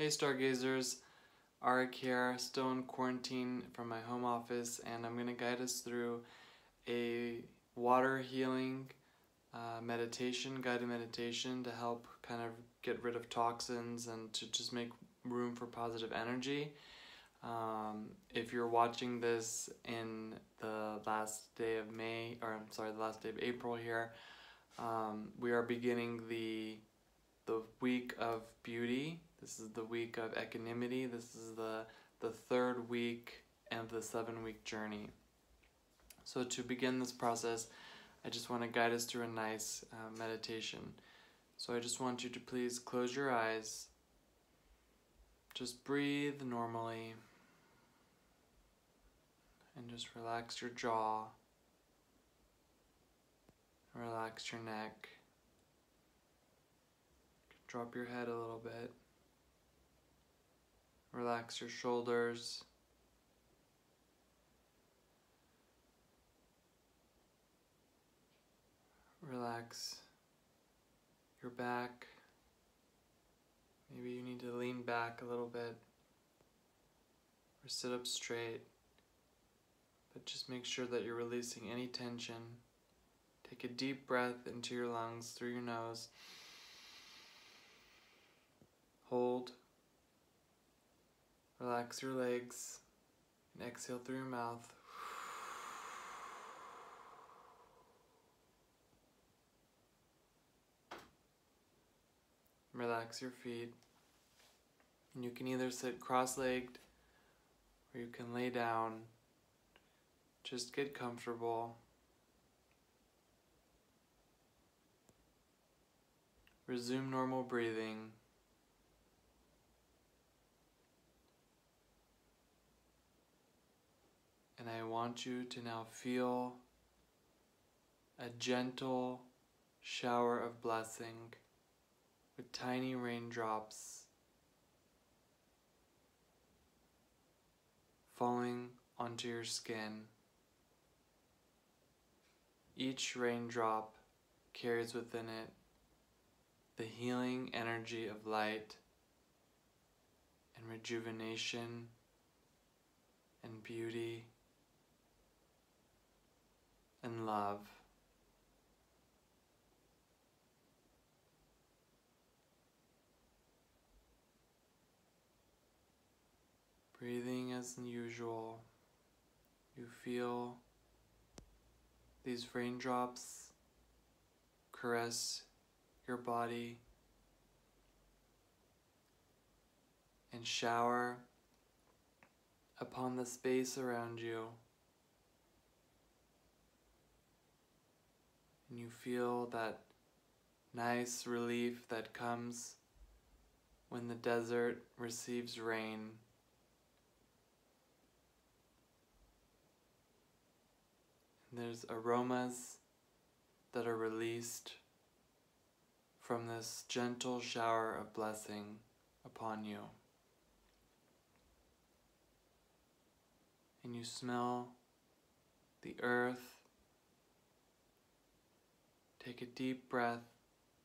Hey Stargazers, Arik here, still in quarantine from my home office, and I'm going to guide us through a water healing uh, meditation, guided meditation to help kind of get rid of toxins and to just make room for positive energy. Um, if you're watching this in the last day of May, or I'm sorry, the last day of April here, um, we are beginning the the week of beauty this is the week of equanimity. This is the, the third week of the seven week journey. So, to begin this process, I just want to guide us through a nice uh, meditation. So, I just want you to please close your eyes. Just breathe normally. And just relax your jaw. Relax your neck. Drop your head a little bit. Relax your shoulders. Relax your back. Maybe you need to lean back a little bit or sit up straight. But just make sure that you're releasing any tension. Take a deep breath into your lungs through your nose. Hold. Relax your legs and exhale through your mouth. Relax your feet. And you can either sit cross legged or you can lay down. Just get comfortable. Resume normal breathing. And I want you to now feel a gentle shower of blessing with tiny raindrops falling onto your skin. Each raindrop carries within it the healing energy of light and rejuvenation and beauty and love. Breathing as usual, you feel these raindrops caress your body and shower upon the space around you. And you feel that nice relief that comes when the desert receives rain. And there's aromas that are released from this gentle shower of blessing upon you. And you smell the earth Take a deep breath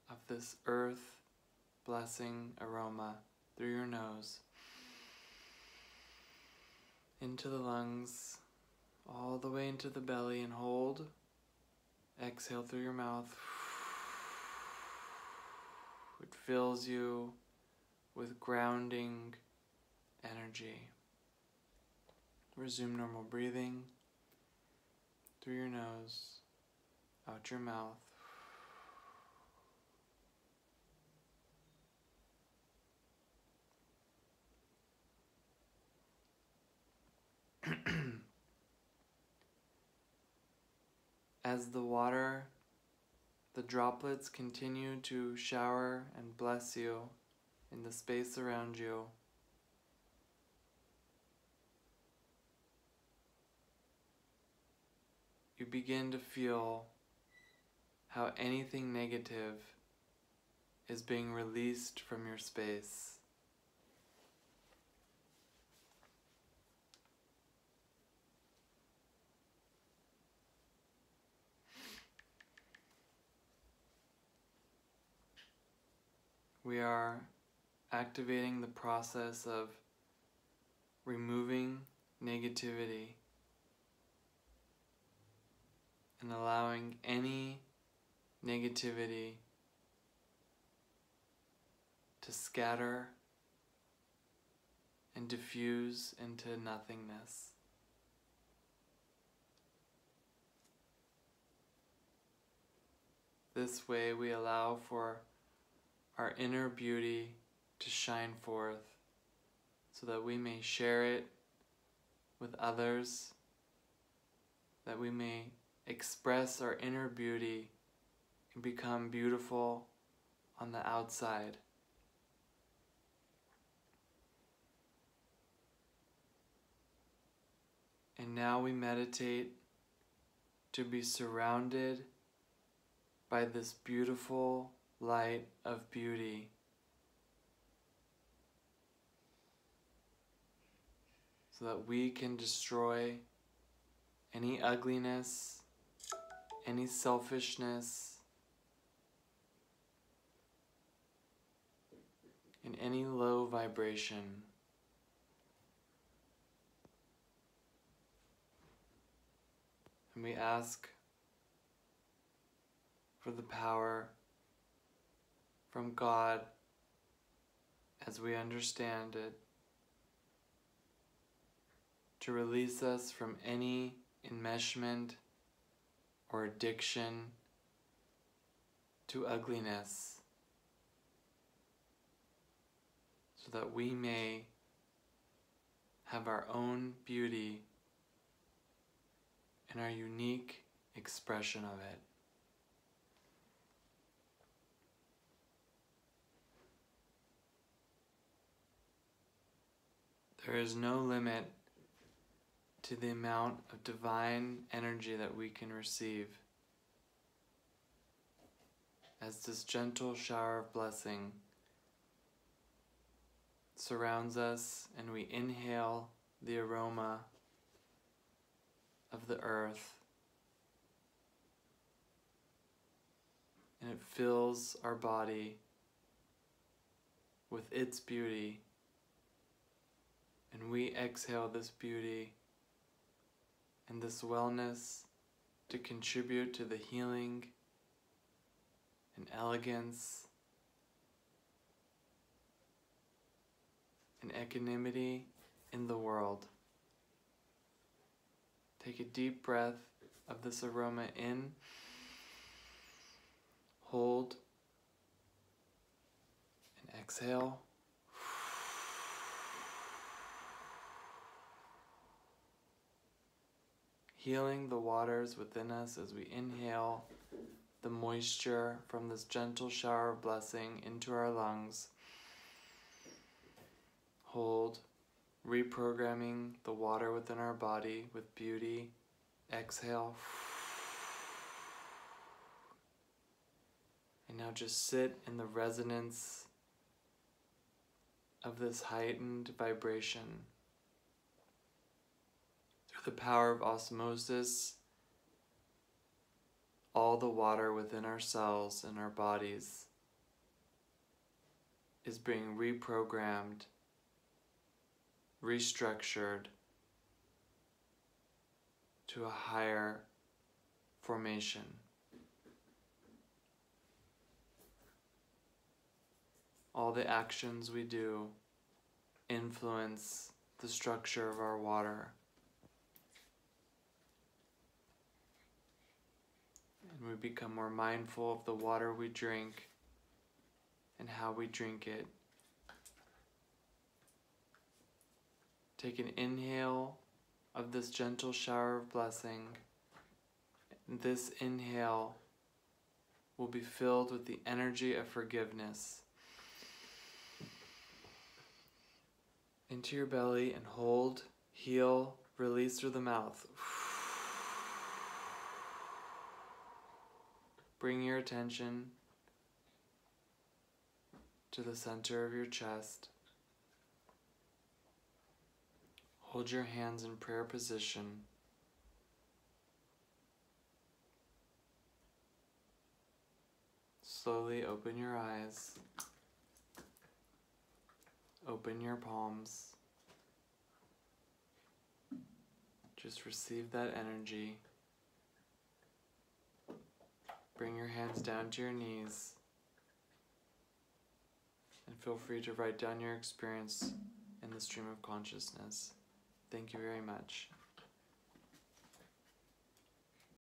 of this earth blessing aroma through your nose into the lungs, all the way into the belly, and hold. Exhale through your mouth. It fills you with grounding energy. Resume normal breathing through your nose, out your mouth. As the water, the droplets continue to shower and bless you in the space around you. You begin to feel how anything negative is being released from your space. We are activating the process of removing negativity and allowing any negativity to scatter and diffuse into nothingness. This way, we allow for our inner beauty to shine forth so that we may share it with others, that we may express our inner beauty and become beautiful on the outside. And now we meditate to be surrounded by this beautiful light of beauty. So that we can destroy any ugliness, any selfishness, and any low vibration. And we ask for the power from God as we understand it to release us from any enmeshment or addiction to ugliness so that we may have our own beauty and our unique expression of it. There is no limit to the amount of divine energy that we can receive. As this gentle shower of blessing surrounds us and we inhale the aroma of the earth and it fills our body with its beauty and we exhale this beauty and this wellness to contribute to the healing and elegance and equanimity in the world. Take a deep breath of this aroma in, hold, and exhale. Healing the waters within us as we inhale the moisture from this gentle shower of blessing into our lungs. Hold, reprogramming the water within our body with beauty. Exhale. And now just sit in the resonance of this heightened vibration the power of osmosis, all the water within our cells and our bodies is being reprogrammed, restructured to a higher formation. All the actions we do influence the structure of our water. and we become more mindful of the water we drink and how we drink it. Take an inhale of this gentle shower of blessing. This inhale will be filled with the energy of forgiveness. Into your belly and hold, heal, release through the mouth. Bring your attention to the center of your chest. Hold your hands in prayer position. Slowly open your eyes. open your palms. Just receive that energy. Bring your hands down to your knees. And feel free to write down your experience in the stream of consciousness. Thank you very much.